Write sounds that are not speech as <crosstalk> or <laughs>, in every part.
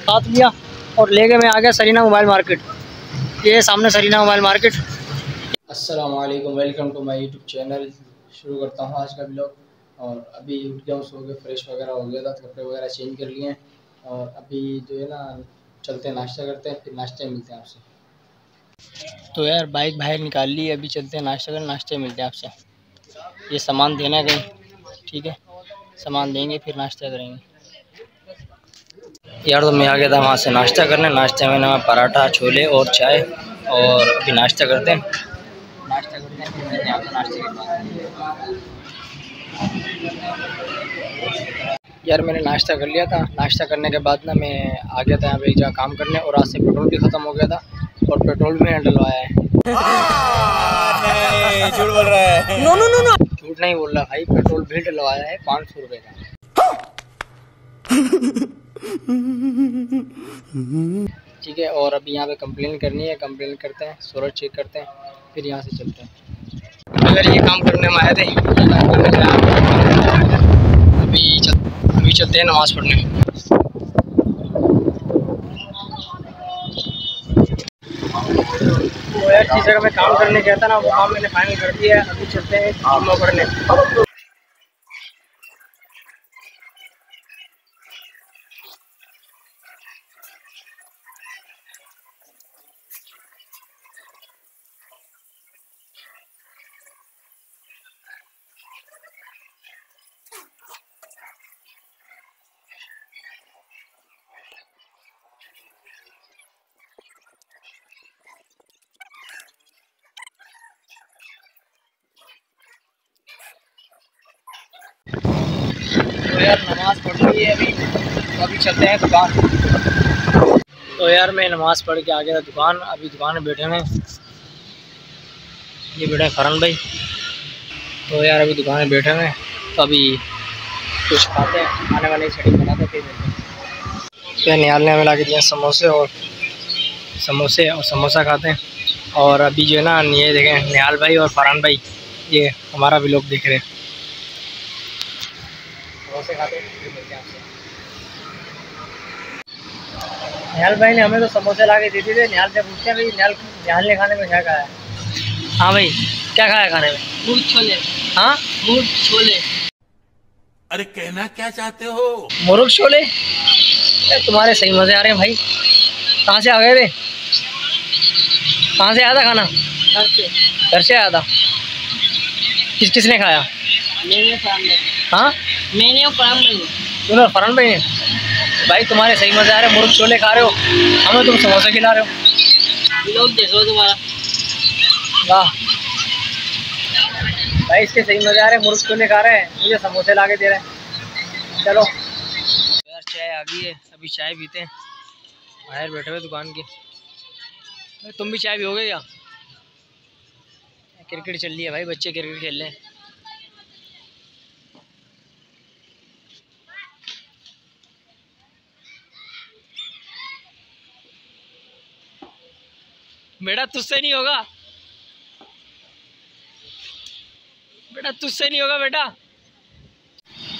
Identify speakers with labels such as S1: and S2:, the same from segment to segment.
S1: साथ लिया और ले गए मैं आ गया सरीना मोबाइल मार्केट। ये सामने सरीना मोबाइल मार्केट।
S2: अस्सलाम वालेकुम welcome to my YouTube channel. शुरू करता हूँ आज का ब्लॉग। और अभी उठ गया हूँ सो के फ्रेश वगैरह हो गया था कपड़े वगैरह चेंज कर लिए हैं। और अभी जो है ना चलते हैं नाश्ता करते हैं फिर नाश्ते में मिलते हैं आपसे। तो यार बाइक बाहर निकाल ली अभी चलते हैं नाश्ता कर नाश्ते में मिलते हैं आपसे। ये सामान देना है कहीं ठीक है? सामान देंगे फिर नाश्ता करेंगे। यार तो मैं आ गया था वहाँ से नाश्ता करने। नाश्ते में ना पराठा छोले और चाय और अभी नाश्ता करते हैं। नाश्ता करते हैं फिर मिलते हैं नाश्ते यार मैंने नाश्ता कर लिया था। नाश्ता करने के बाद ना मैं आ गया था यहाँ पे एक जगह काम करने और आज से पेट्रोल भी ख़त्म हो गया था और पेट्रोल भी मैंने डलवाया है।
S3: झूठ बोल रहा है।
S1: नो नो नो नो झूठ नहीं बोल रहा भाई पेट्रोल भी डलवाया है पाँच सौ रुपये का। <laughs> ठीक है और अभी यहाँ पे कंप्लेन करनी है कंप्लेन करते हैं सूरज चेक करते हैं फिर यहाँ से चलते हैं। अगर ये काम करने में आए थे? अभी चल अभी चलते हैं नमाज़ पढ़ने। तो यार जिस जगह मैं काम करने गया था ना वो काम मैंने फाइनल कर दिया है अभी चलते हैं जुम्मा पढ़ने। यार, नमाज़ पढ़ ली है अभी। तो अभी चलते हैं दुकान। तो यार, मैं नमाज़ पढ़ के आ गया दुकान। अभी दुकान में बैठे हैं। ये बैठे हैं फरन भाई। तो यार, अभी दुकान में बैठे हैं। तो अभी कुछ खाते हैं। खाने वाले सेटिंग बनाते फिर हैं। तो निहाल ने हमें ला के दिए समोसे और समोसे और समोसा खाते हैं। और अभी जो है ना, ये देखें, निहाल भाई और फरहान भाई, ये हमारा भी लोग देख रहे हैं। समोसे खाते हैं। फिर मिलते हैं आपसे निहाल भाई ने हमें तो समोसे ला के दे दिए थे। निहाल से पूछते हैं भाई निहाल निहाल ने खाने में क्या खाया है? हाँ भाई क्या खाया खाने में?
S4: मूर्ख छोले।
S1: हाँ?
S4: मूर्ख छोले।
S3: अरे कहना क्या चाहते हो?
S1: मुर्ग छोले? तुम्हारे सही मज़े आ रहे हैं भाई। कहाँ से आ गए थे कहाँ से आया था खाना?
S4: घर से।
S1: घर से आया था। किस किसने खाया?
S4: मैंने सामने।
S1: हाँ?
S4: मैंने और फराम नहीं
S1: तूने और फरहान भाई भाई तुम्हारे सही मज़े आ रहे हैं मुर्ग छोले खा रहे हो। हमें तुम समोसे खिला रहे हो।
S4: लोग देखो तुम्हारा।
S1: वाह। भाई इसके सही मज़े आ रहे हैं मुर्ग छोले खा रहे हैं मुझे समोसे ला के दे रहे हैं। चलो। यार चाय आ गई है अभी चाय पीते हैं। बाहर बैठे हुए दुकान के। तुम भी चाय पियोगे क्या? क्रिकेट चल रही है भाई बच्चे क्रिकेट खेल रहे हैं। बेटा तुझसे नहीं होगा। बेटा तुझसे नहीं होगा बेटा।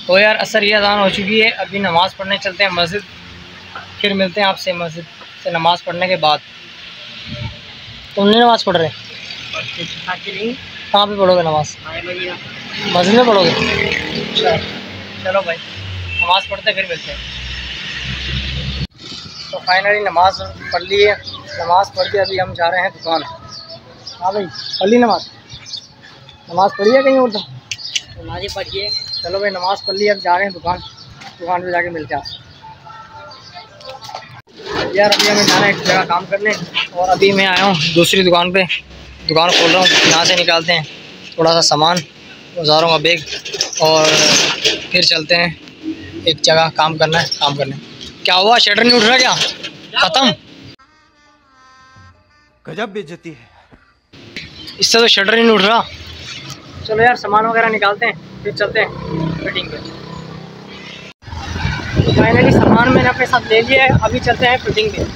S1: तो यार, असर ये अजान हो चुकी है। अभी नमाज़ पढ़ने चलते हैं मस्जिद। फिर मिलते हैं आपसे मस्जिद से नमाज़ पढ़ने के बाद। तुम नहीं नमाज़ पढ़ रहे? कहाँ पे पढ़ोगे नमाज़? मस्जिद में पढ़ोगे? चलो भाई, नमाज़ पढ़ते फिर मिलते हैं। तो फाइनली नमाज़ पढ़ ली है। नमाज़ पढ़ के अभी हम जा रहे हैं दुकान। हाँ भाई पढ़ नमाज़? नमाज़ पढ़ी है कहीं और तो?
S4: तुम्हारी पढ़िए
S1: चलो भाई नमाज़ पढ़ ली अब जा रहे हैं दुकान। दुकान पे जाके मिलते हैं आपसे। यार अभी हमें जाना है एक जगह काम करने और अभी मैं आया हूँ दूसरी दुकान पे। दुकान खोल रहा हूँ यहाँ से निकालते हैं थोड़ा सा सामान औजारों का बैग और फिर चलते हैं। एक जगह काम करना है काम करने। क्या हुआ? शटर नहीं उठ रहा क्या? ख़त्म?
S3: गजब बेइज्जती है।
S1: इससे तो शटर ही नहीं उठ रहा। चलो यार सामान वगैरह निकालते हैं फिर चलते हैं। फिटिंग पे। तो फाइनली सामान मैंने अपने साथ ले लिया है अभी चलते हैं फिटिंग पे।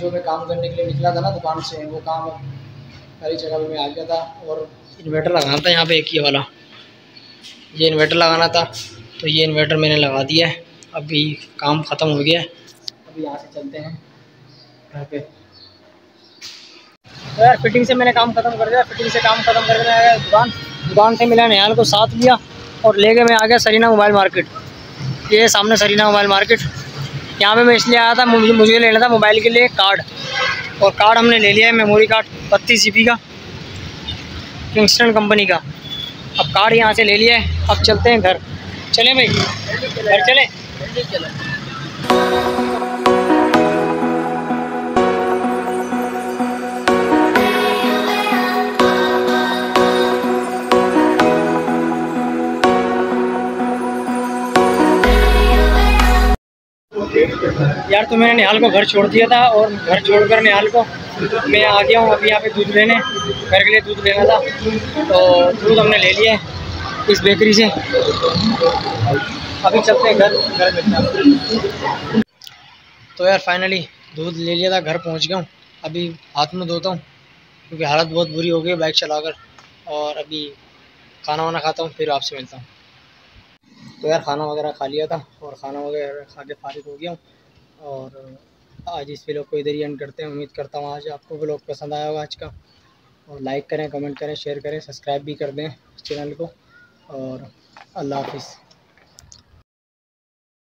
S2: जो मैं काम करने के लिए निकला था ना दुकान से वो काम सारी जगह मैं आ गया था और
S1: इन्वर्टर लगाना था यहाँ पे एक ही वाला। ये इन्वर्टर लगाना था तो ये इन्वर्टर मैंने लगा दिया है। अभी काम ख़त्म हो गया है।
S2: अभी यहाँ से चलते हैं। घर पे।
S1: तो यार फिटिंग से मैंने काम खत्म कर दिया। फिटिंग से काम खत्म कर गया दुकान दुकान से मिला निहाल को साथ लिया और लेके मैं आ गया सरीना मोबाइल मार्केट। ये सामने सरीना मोबाइल मार्केट। यहाँ पे मैं इसलिए आया था मुझे मुझे लेना था मोबाइल के लिए कार्ड। और कार्ड हमने ले लिया है मेमोरी कार्ड बत्तीस जी का किंगस्टन कंपनी का। अब कार्ड यहाँ से ले लिया है, अब चलते हैं घर। चलें भाई? घर चलें? यार तो मैंने निहाल को घर छोड़ दिया था और घर छोड़कर निहाल को मैं आ गया हूँ अभी यहाँ पे दूध लेने, घर के लिए दूध लेना था। तो दूध हमने ले लिया है इस बेकरी से। अभी चलते हैं घर घर तो यार फाइनली दूध ले लिया था, घर पहुँच गया हूँ। अभी हाथ में धोता हूँ, क्योंकि हालत बहुत बुरी हो गई बाइक चलाकर। और अभी खाना वाना खाता हूँ, फिर आपसे मिलता हूँ। तो यार खाना वगैरह खा लिया था और खाना वगैरह खा के फारिग हो गया हूँ। और आज इस ब्लॉग को इधर ही एंड करते हैं। उम्मीद करता हूँ आज आपको व्लॉग पसंद आया होगा आज का। और लाइक करें कमेंट करें शेयर करें सब्सक्राइब भी कर दें चैनल को। और अल्लाह हाफिज़।